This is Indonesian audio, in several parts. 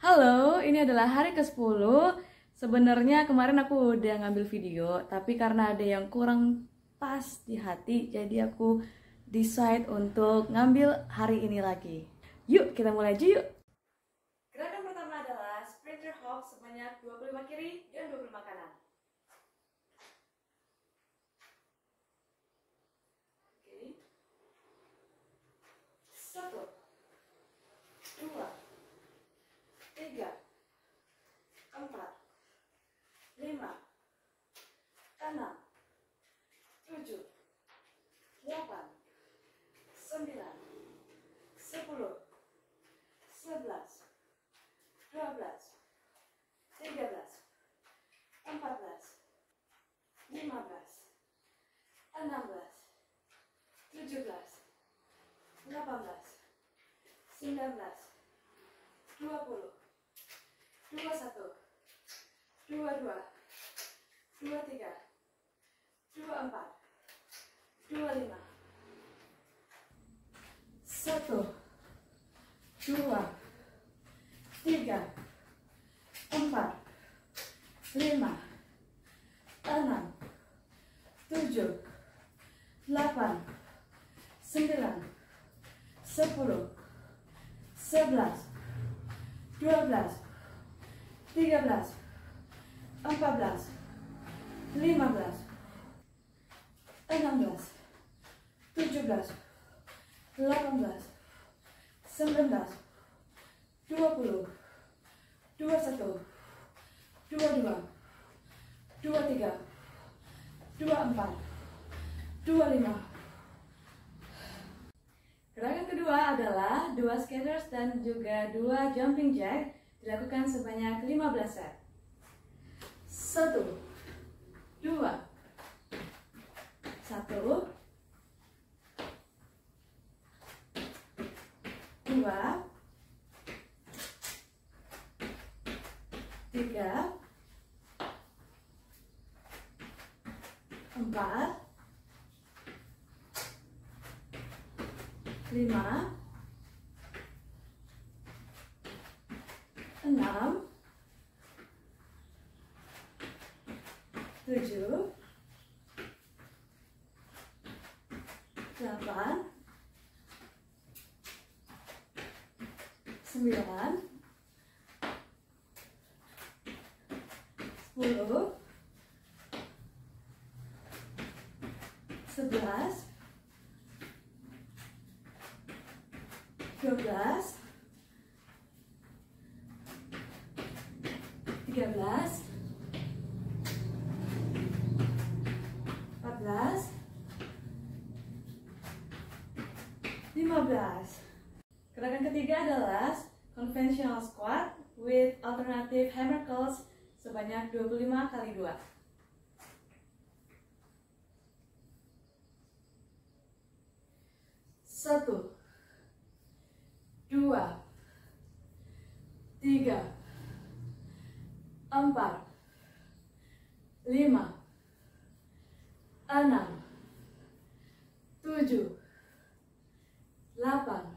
Halo, ini adalah hari ke-10 Sebenarnya kemarin aku udah ngambil video Tapi karena ada yang kurang pas di hati Jadi aku decide untuk ngambil hari ini lagi. Yuk kita mulai aja yuk. Gerakan pertama adalah sprinter hop sebanyak 25 kiri dan 25 kanan Oke Satu Dua tiga, empat, lima, enam, tujuh, delapan, sembilan, sepuluh, sebelas, dua belas, tiga belas, empat belas, lima belas, enam belas, tujuh belas, delapan belas, sembilan belas, dua puluh. Dua satu. Dua dua dua tiga. Dua empat. Dua lima. Satu. Dua. Tiga. Empat. Lima. Enam. Tujuh. Delapan sembilan. Sepuluh. Sebelas. Dua belas. Tiga belas, empat belas, lima belas, enam belas, tujuh belas, delapan belas, sembilan belas, dua puluh, dua satu, dua dua, dua tiga, dua empat, dua lima. Gerakan kedua adalah dua skaters dan juga dua jumping jack Dilakukan sebanyak 15 set. Satu, dua, satu, dua, tiga, empat, lima, enam, tujuh, delapan, sembilan, sepuluh, sebelas, dua belas, Gerakan ketiga adalah conventional squat with alternative hammer curls sebanyak 25 kali 2. Satu, dua, tiga, empat, lima, enam, tujuh, delapan,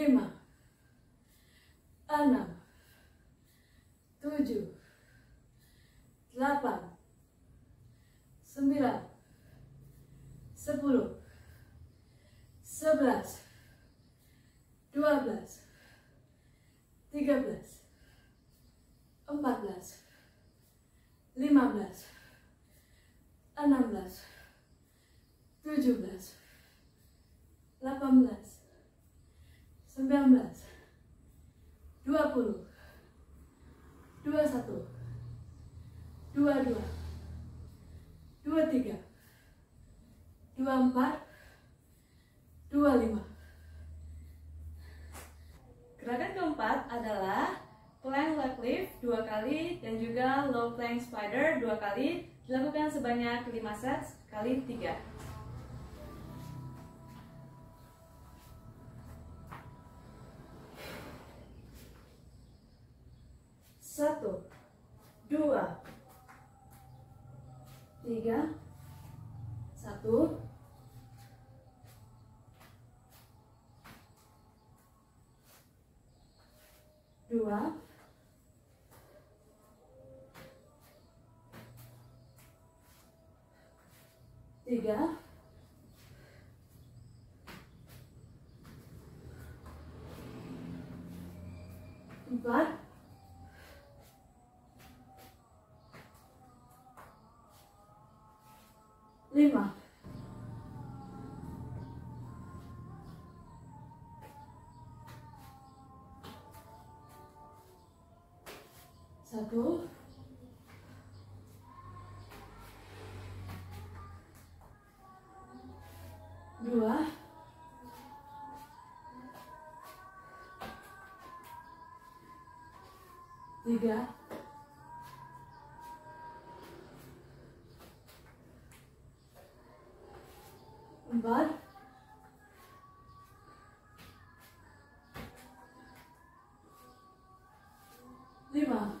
lima, enam, tujuh, delapan, sembilan, sepuluh, sebelas, dua belas, tiga belas, empat belas, lima belas, enam belas, tujuh belas, delapan belas, sembilan belas, dua puluh, dua satu, dua dua, dua tiga, dua empat, dua lima. Gerakan keempat adalah plank leg lift dua kali dan juga low plank spider dua kali dilakukan sebanyak 5 set kali 3. Tiga, satu, dua, tiga, empat, lima. Satu. Dua. Tiga. Empat. Lima.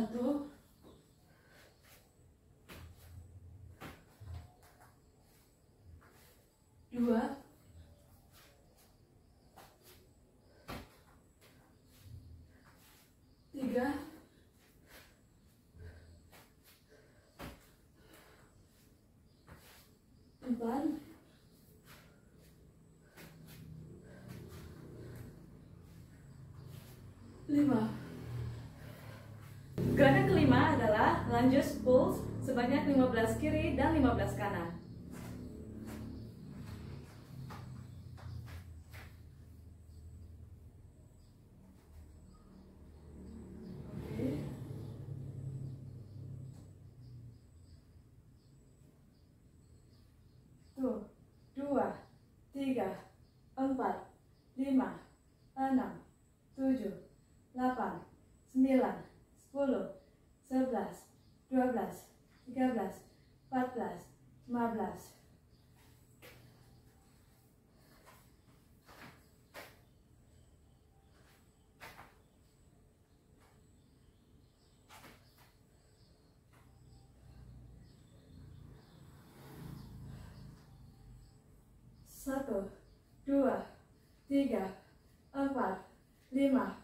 Satu. Dua. Tiga. Empat. Lima. Gerakan kelima adalah lunges pulls sebanyak 15 kiri dan 15 kanan. Tuh, dua, tiga, empat, lima, enam, tujuh, delapan, sembilan, sepuluh, sebelas, dua belas, tiga belas, empat belas, lima belas. Satu, dua, tiga, empat, lima,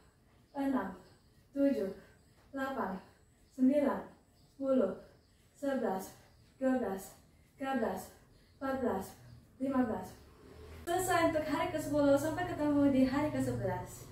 enam, tujuh, delapan, sembilan, sepuluh, sebelas, dua belas, tiga belas, empat belas, lima belas. Selesai untuk hari ke-10, sampai ketemu di hari ke-11.